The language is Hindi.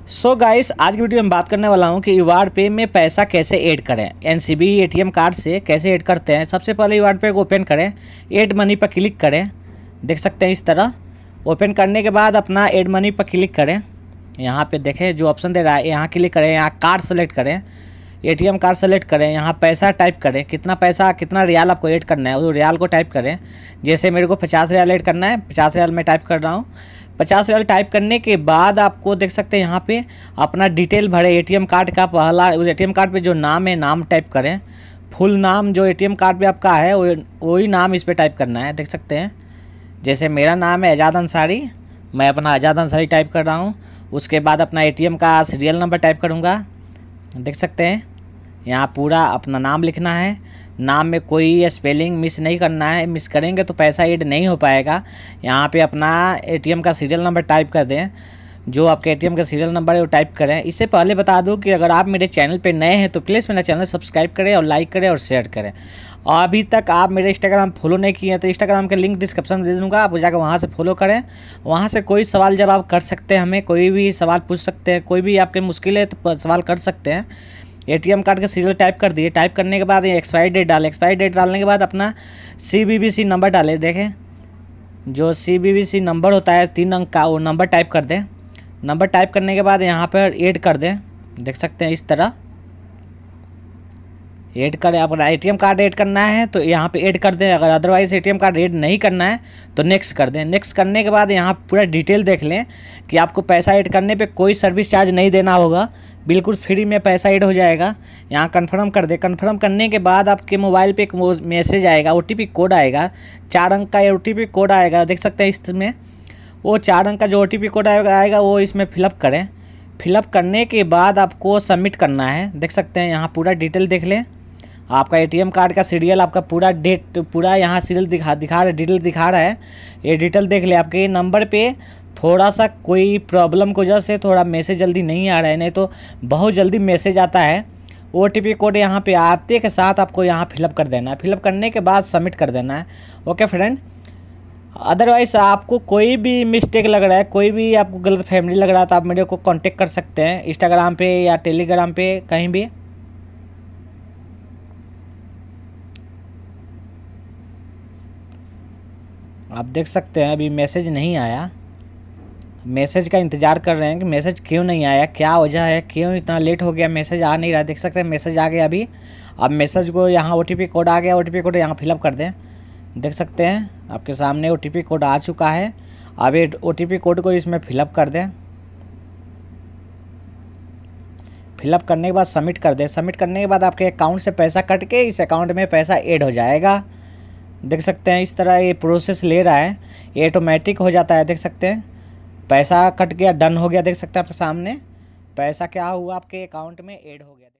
सो so गाइस आज की वीडियो में बात करने वाला हूँ कि यूआर पे में पैसा कैसे ऐड करें। एनसीबी एटीएम कार्ड से कैसे ऐड करते हैं। सबसे पहले यूआर पे को ओपन करें ऐड मनी पर क्लिक करें। देख सकते हैं इस तरह। ओपन करने के बाद अपना ऐड मनी पर क्लिक करें। यहाँ पे देखें जो ऑप्शन दे रहा है, यहाँ क्लिक करें, यहाँ कार्ड सेलेक्ट करें। एटीएम कार्ड सेलेक्ट करें, यहाँ पैसा टाइप करें। कितना पैसा, कितना रियाल आपको ऐड करना है वो रियाल को टाइप करें। जैसे मेरे को पचास रियाल ऐड करना है, पचास रियाल मैं टाइप कर रहा हूँ। पचास हज़ार टाइप करने के बाद आपको देख सकते हैं यहाँ पे अपना डिटेल भरे एटीएम कार्ड का पहला, उस एटीएम कार्ड पे जो नाम है, नाम टाइप करें। फुल नाम जो एटीएम कार्ड पे आपका है वही नाम इस पर टाइप करना है, देख सकते हैं। जैसे मेरा नाम है आज़ाद अंसारी, मैं अपना आज़ाद अंसारी टाइप कर रहा हूँ। उसके बाद अपना एटीएम का सीरियल नंबर टाइप करूँगा, देख सकते हैं। यहाँ पूरा अपना नाम लिखना है। नाम में कोई स्पेलिंग मिस नहीं करना है मिस करेंगे तो पैसा ऐड नहीं हो पाएगा। यहाँ पे अपना एटीएम का सीरियल नंबर टाइप कर दें। जो आपके एटीएम का सीरियल नंबर है, वो टाइप करें। इससे पहले बता दूँ कि अगर आप मेरे चैनल पे नए हैं तो प्लीज़ मेरा चैनल सब्सक्राइब करें और लाइक करें और शेयर करें। और अभी तक आप मेरे इंस्टाग्राम फॉलो नहीं किए हैं तो इंस्टाग्राम के लिंक डिस्क्रिप्शन में दे दूँगा। आप जाकर वहाँ से फॉलो करें। वहाँ से कोई सवाल जब आप कर सकते हैं हमें, कोई भी सवाल पूछ सकते हैं, कोई भी आपके मुश्किल है तो सवाल कर सकते हैं। एटीएम कार्ड का सीरियल टाइप कर दिए। टाइप करने के बाद एक्सपायरी डेट डाले। एक्सपायरी डेट डालने के बाद अपना सी नंबर डालें। देखें, जो सी नंबर होता है, तीन अंक का, वो नंबर टाइप कर दें। नंबर टाइप करने के बाद यहाँ पर एड कर दें। देख सकते हैं इस तरह। ऐड करें अगर एटीएम कार्ड ऐड करना है तो यहाँ पे ऐड कर दें। अगर अदरवाइज़ एटीएम कार्ड ऐड नहीं करना है तो नेक्स्ट कर दें। नेक्स्ट करने के बाद यहाँ पूरा डिटेल देख लें कि आपको पैसा ऐड करने पे कोई सर्विस चार्ज नहीं देना होगा। बिल्कुल फ्री में पैसा ऐड हो जाएगा। यहाँ कन्फर्म कर दें। कन्फर्म करने के बाद आपके मोबाइल पे एक मैसेज आएगा ओटीपी कोड आएगा। चार अंक का ओटीपी कोड आएगा। देख सकते हैं इसमें वो चार अंक का जो ओटीपी कोड आएगा, वो इसमें फिलअप करें। फिलअप करने के बाद आपको सबमिट करना है। देख सकते हैं, यहाँ पूरा डिटेल देख लें। आपका एटीएम कार्ड का सीरियल आपका पूरा डेट पूरा यहाँ सीरियल दिखा दिखा रहा है डिटेल दिखा रहा है। ये डिटेल देख ले, आपके नंबर पे थोड़ा सा कोई प्रॉब्लम की वजह से थोड़ा मैसेज जल्दी नहीं आ रहा है, नहीं तो बहुत जल्दी मैसेज आता है। ओ टी कोड यहाँ पे आते के साथ आपको यहाँ फिलअप कर देना है। फिलअप करने के बाद सबमिट कर देना है। ओके फ्रेंड अदरवाइज़ आपको कोई भी मिस्टेक लग रहा है, कोई भी आपको गलत फैमिली लग रहा है तो आप मेरे को कांटेक्ट कर सकते हैं। इंस्टाग्राम पे या टेलीग्राम पे, कहीं भी। आप देख सकते हैं, अभी मैसेज नहीं आया। मैसेज का इंतज़ार कर रहे हैं कि मैसेज क्यों नहीं आया, क्या वजह है, क्यों इतना लेट हो गया, मैसेज आ नहीं रहा। देख सकते हैं, मैसेज आ गया अभी। अब मैसेज को यहाँ ओ कोड आ गया ओटीपी कोड यहाँ फिलअप कर दें। देख सकते हैं, आपके सामने ओटीपी कोड आ चुका है। अब ये ओ कोड को इसमें फिलअप कर दें। फिलअप करने के बाद सबमिट कर दें। सबमिट करने के बाद आपके अकाउंट से पैसा कट के इस अकाउंट में पैसा ऐड हो जाएगा। देख सकते हैं, इस तरह ये प्रोसेस ले रहा है। ये ऑटोमेटिक हो जाता है, देख सकते हैं। पैसा कट गया डन हो गया, देख सकते हैं आपके सामने। पैसा क्या हुआ, आपके अकाउंट में ऐड हो गया।